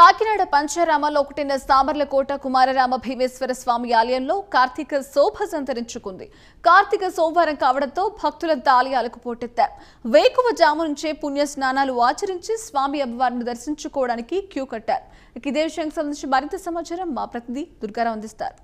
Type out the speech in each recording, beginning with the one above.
కాకినాడ పంచారామలో ఒకటిన సామర్లకోట కుమారరామ భీమేశ్వర స్వామి ఆలయంలో కార్తీక శోభ సంతరించుకుంది. కార్తీక సోమవారం కావడంతో భక్తులంతా ఆలయాలకు పోటెత్తారు. వేకువ జాము నుంచే పుణ్య స్నానాలు ఆచరించి స్వామి అమ్మవారిని దర్శించుకోవడానికి క్యూ కట్టారు. ఇక ఇదే విషయానికి సంబంధించి మరింత సమాచారం మా ప్రతినిధి దుర్గారావు అందిస్తారు.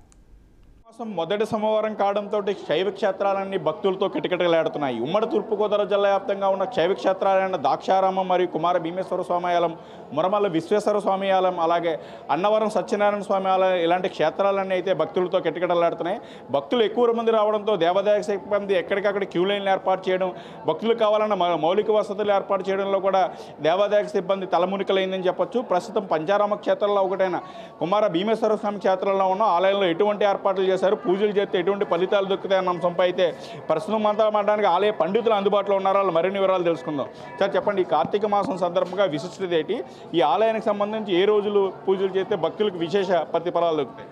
మాసం మొదటి సోమవారం కావడంతో శైవ క్షేత్రాలన్నీ భక్తులతో కిటకిటలాడుతున్నాయి. ఉమ్మడి తూర్పుగోదావరి జిల్లా వ్యాప్తంగా ఉన్న శైవ క్షేత్రాలైన దాక్షారామం మరియు కుమార భీమేశ్వర స్వామి ఆలయం మురమల్ల విశ్వేశ్వర స్వామి ఆలయం అలాగే అన్నవరం సత్యనారాయణ స్వామి ఆలయం ఇలాంటి క్షేత్రాలన్నీ అయితే భక్తులతో కిటకిటలాడుతున్నాయి. భక్తులు ఎక్కువ మంది రావడంతో దేవాదాయ సిబ్బంది ఎక్కడికక్కడ క్యూ లైన్లు ఏర్పాటు చేయడం భక్తులు కావాలన్న మౌలిక వసతులు ఏర్పాటు చేయడంలో కూడా దేవాదాయ సిబ్బంది తలమునికలైందని చెప్పొచ్చు. ప్రస్తుతం పంచారామ క్షేత్రంలో ఒకటైన కుమార భీమేశ్వర స్వామి క్షేత్రంలో ఉన్న ఆలయంలో ఎటువంటి ఏర్పాట్లు చేశారు పూజలు చేస్తే ఎటువంటి ఫలితాలు దొరుకుతాయన్న అంశంపై అయితే ప్రస్తుతం అంతా మాట్లాడడానికి ఆలయ పండితులు అందుబాటులో ఉన్నారో? వాళ్ళు మరిన్ని వివరాలు తెలుసుకుందాం. సార్ చెప్పండి ఈ కార్తీక మాసం సందర్భంగా విశిష్టత ఏంటి? ఈ ఆలయానికి సంబంధించి ఏ రోజులు పూజలు చేస్తే భక్తులకు విశేష ప్రతిఫలాలు దొరుకుతాయి?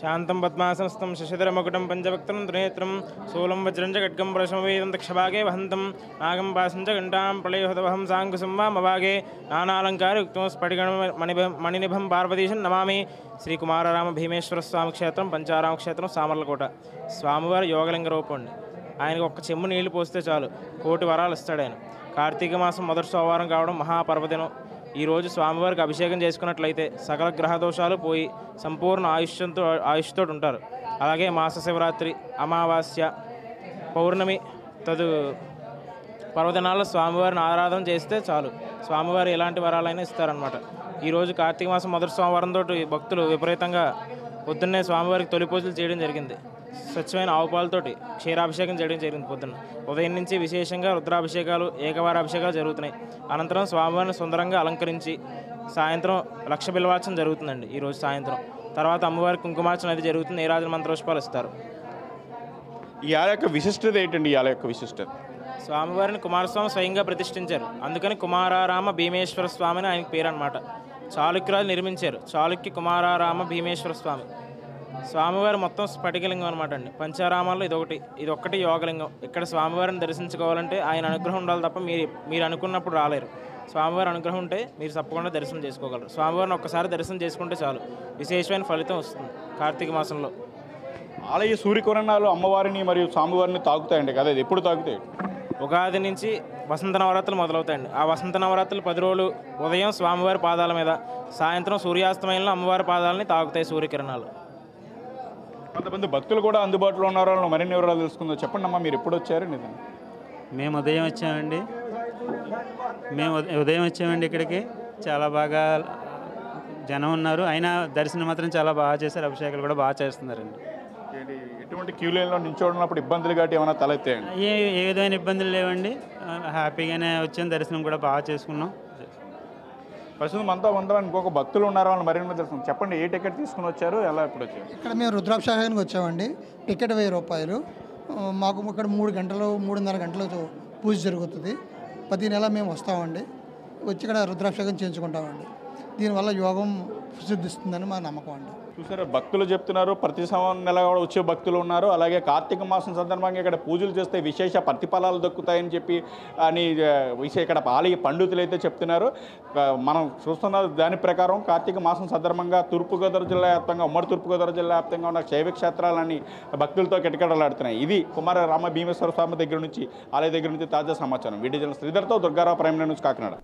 శాంతం పద్మాసనస్థం శశిధరమకుటం పంచభక్తం త్రినేత్రం శూలం వజ్రం ఖడ్గం ప్రశమవేదం దక్షభాగే వహంతం నాగం పాశంచ గంటాం ఘంటాం ప్రళయహృతవహం సాంకుశం వామభాగే నానాలంకారయుక్తం స్ఫటిగణ మణిభ మణినిభం పార్వతీశం నమామి శ్రీ కుమారరామ భీమేశ్వర స్వామి క్షేత్రం పంచారామ క్షేత్రం సామర్లకోట స్వామివారి యోగలింగ రూపం అండి ఆయనకు ఒక్క చెమ్ము నీళ్ళు పోస్తే చాలు. కోటి వరాలు ఇస్తాడు ఆయన కార్తీక మాసం మొదటి సోమవారం కావడం మహాపర్వదినం. ఈరోజు స్వామివారికి అభిషేకం చేసుకున్నట్లయితే సకల గ్రహ దోషాలు పోయి సంపూర్ణ ఆయుష్యంతో ఆయుష్తో ఉంటారు. అలాగే మాస శివరాత్రి అమావాస్య పౌర్ణమి తదు పర్వదినాల్లో స్వామివారిని ఆరాధన చేస్తే చాలు. స్వామివారు ఎలాంటి వరాలైనా ఇస్తారనమాట ఈరోజు కార్తీక మాసం మొదటి సోమవారం భక్తులు విపరీతంగా పొద్దున్నే స్వామివారికి తొలి పూజలు చేయడం జరిగింది. స్వచ్ఛమైన ఆవు పాలతోటి క్షీరాభిషేకం చేయడం జరిగింది పొద్దున్న. ఉదయం నుంచి విశేషంగా రుద్రాభిషేకాలు ఏకవార అభిషేకాలు జరుగుతున్నాయి. అనంతరం స్వామివారిని సుందరంగా అలంకరించి సాయంత్రం లక్ష బిల్వార్చన జరుగుతుందండి ఈరోజు సాయంత్రం. తర్వాత అమ్మవారి కుంకుమార్చన అది జరుగుతుంది. ఏ రాజుల మంత్రోష్పాలు ఇస్తారు. ఈ ఆలయ యొక్క విశిష్టత ఏంటండి? ఈ ఆలయ యొక్క విశిష్టత. స్వామివారిని కుమారస్వామి స్వయంగా ప్రతిష్ఠించారు. అందుకని కుమారారామ భీమేశ్వర స్వామి అని ఆయనకి పేరు అనమాట చాళుక్యురాలు నిర్మించారు. చాళుక్య కుమారారామ భీమేశ్వర స్వామి. స్వామివారి మొత్తం స్ఫటికలింగం అనమాట అండి. పంచారామాల్లో ఇది ఒకటి ఇది ఒక్కటి యోగలింగం. ఇక్కడ స్వామివారిని దర్శించుకోవాలంటే ఆయన అనుగ్రహం ఉండాలి తప్ప మీరు మీరు అనుకున్నప్పుడు రాలేరు. స్వామివారి అనుగ్రహం ఉంటే మీరు తప్పకుండా దర్శనం చేసుకోగలరు. స్వామివారిని ఒక్కసారి దర్శనం చేసుకుంటే చాలు. విశేషమైన ఫలితం వస్తుంది కార్తీక మాసంలో. ఆలయ సూర్యకిరణాలు అమ్మవారిని మరియు స్వామివారిని తాకుతాయండి కదా? ఎప్పుడు తాకుతాయి? ఉగాది నుంచి వసంత నవరాత్రులు మొదలవుతాయండి. ఆ వసంత నవరాత్రులు పది రోజులు ఉదయం స్వామివారి పాదాల మీద సాయంత్రం సూర్యాస్తమయంలో అమ్మవారి పాదాలని తాకుతాయి సూర్యకిరణాలు. కొంతమంది భక్తులు కూడా అందుబాటులో ఉన్నారో వాళ్ళు మరిన్ని వివరాలు తెలుసుకుందాం. చెప్పండి అమ్మా మీరు ఎప్పుడు వచ్చారు? నిజం మేము ఉదయం వచ్చామండి. మేము ఉద- ఉదయం వచ్చామండి ఇక్కడికి. చాలా బాగా జనం ఉన్నారు. అయినా దర్శనం మాత్రం చాలా బాగా చేశారు. అభిషేకాలు కూడా బాగా చేస్తున్నారండి. ఎటువంటి క్యూ లైన్లో నిల్చోడినప్పుడు ఇబ్బందులు కాబట్టి ఏమైనా తలెత్తాయండి? ఏ ఏ విధమైన ఇబ్బందులు లేవండి. హ్యాపీగానే వచ్చాం. దర్శనం కూడా బాగా చేసుకున్నాం. ప్రస్తుతం అంతా ఉందా ఇంకొక భక్తులు ఉన్నారు వాళ్ళని మరిన్ని తెలుసుకుందాం. చెప్పండి ఏ టికెట్ తీసుకుని వచ్చారు? ఎలా ఎప్పుడు వచ్చారు? ఇక్కడ మేము రుద్రాభిషేకానికి వచ్చామండి. టికెట్ వెయ్యి రూపాయలు. మాకు ఇక్కడ మూడు గంటలు మూడున్నర గంటలు పూజ జరుగుతుంది. ప్రతి నెల మేము వస్తామండి. వచ్చి ఇక్కడ రుద్రాభిషేకం చేయించుకుంటామండి. దీనివల్ల యోగం సిద్ధిస్తుందని మా నమ్మకం అండి. చూసారా భక్తులు చెప్తున్నారు ప్రతి సంవత్సరం నెల కూడా వచ్చే భక్తులు ఉన్నారు. అలాగే కార్తీక మాసం సందర్భంగా ఇక్కడ పూజలు చేస్తే విశేష ప్రతిఫలాలు దక్కుతాయని చెప్పి అని విశేష ఇక్కడ ఆలయ పండితులు అయితే చెప్తున్నారు. మనం చూస్తున్న దాని ప్రకారం కార్తీక మాసం సందర్భంగా తూర్పుగోదావరి జిల్లా వ్యాప్తంగా ఉమ్మడి తూర్పుగోదావరి జిల్లా వ్యాప్తంగా ఉన్న శైవ క్షేత్రాలని భక్తులతో కిటకిటలాడుతున్నాయి. ఇది కుమార రామ భీమేశ్వర స్వామి దగ్గర నుంచి ఆలయ దగ్గర నుంచి తాజా సమాచారం. వీడియో జిల్లా శ్రీధర్తో దుర్గారావు ప్రైమ్ నుంచి కాకినాడ.